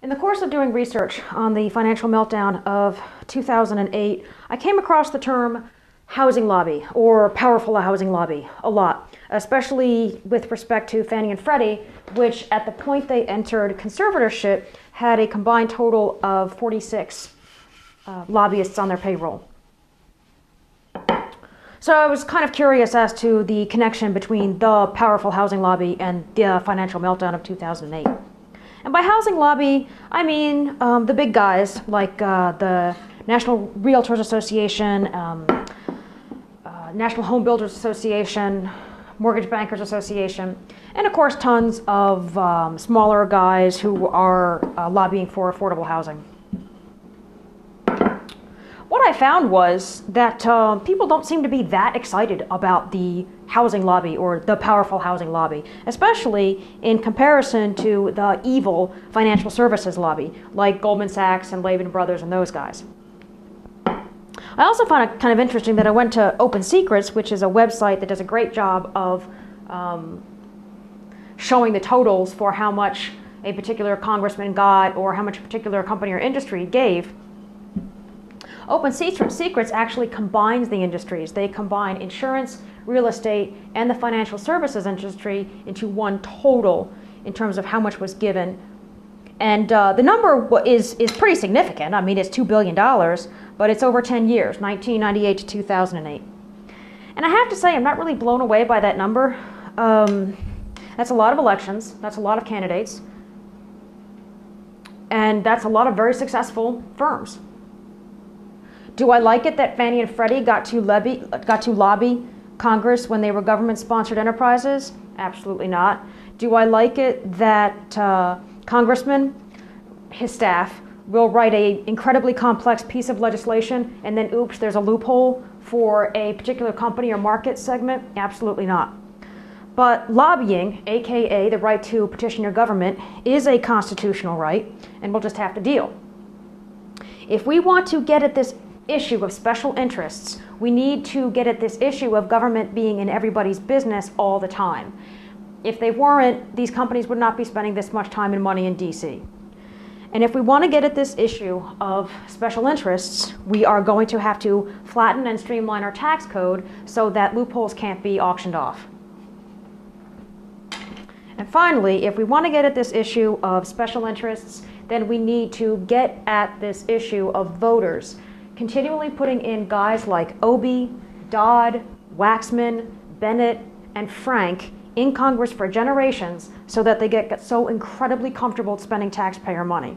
In the course of doing research on the financial meltdown of 2008, I came across the term housing lobby or powerful housing lobby a lot, especially with respect to Fannie and Freddie, which at the point they entered conservatorship had a combined total of 46 uh, lobbyists on their payroll. So I was kind of curious as to the connection between the powerful housing lobby and the financial meltdown of 2008. And by housing lobby, I mean um, the big guys like uh, the National Realtors Association, um, uh, National Home Builders Association, Mortgage Bankers Association, and of course tons of um, smaller guys who are uh, lobbying for affordable housing. Found was that uh, people don't seem to be that excited about the housing lobby or the powerful housing lobby, especially in comparison to the evil financial services lobby, like Goldman Sachs and Lehman Brothers and those guys. I also found it kind of interesting that I went to Open Secrets, which is a website that does a great job of um, showing the totals for how much a particular congressman got or how much a particular company or industry gave. Open Secrets actually combines the industries. They combine insurance, real estate, and the financial services industry into one total in terms of how much was given. And uh, the number is, is pretty significant. I mean, it's $2 billion, but it's over 10 years, 1998 to 2008. And I have to say, I'm not really blown away by that number. Um, that's a lot of elections, that's a lot of candidates, and that's a lot of very successful firms. Do I like it that Fannie and Freddie got to, got to lobby Congress when they were government sponsored enterprises? Absolutely not. Do I like it that uh, Congressman, his staff, will write a incredibly complex piece of legislation and then oops, there's a loophole for a particular company or market segment? Absolutely not. But lobbying, aka the right to petition your government, is a constitutional right, and we'll just have to deal. If we want to get at this issue of special interests. We need to get at this issue of government being in everybody's business all the time. If they weren't, these companies would not be spending this much time and money in DC. And if we want to get at this issue of special interests, we are going to have to flatten and streamline our tax code so that loopholes can't be auctioned off. And finally, if we want to get at this issue of special interests, then we need to get at this issue of voters continually putting in guys like Obey, Dodd, Waxman, Bennett, and Frank in Congress for generations so that they get so incredibly comfortable spending taxpayer money.